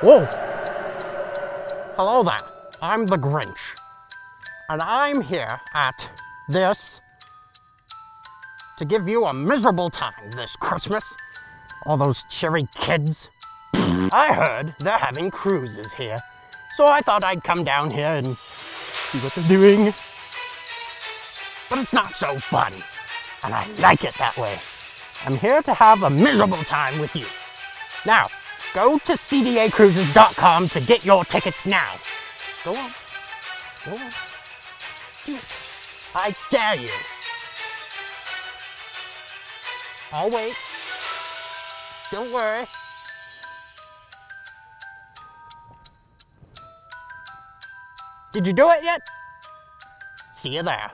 Whoa! Hello there. I'm the Grinch. And I'm here at this to give you a miserable time this Christmas. All those cheery kids. I heard they're having cruises here. So I thought I'd come down here and see what they're doing. But it's not so fun. And I like it that way. I'm here to have a miserable time with you. Now, go to cdacruises.com to get your tickets now. Go on. Go on. Do it. I dare you. I'll wait. Don't worry. Did you do it yet? See you there.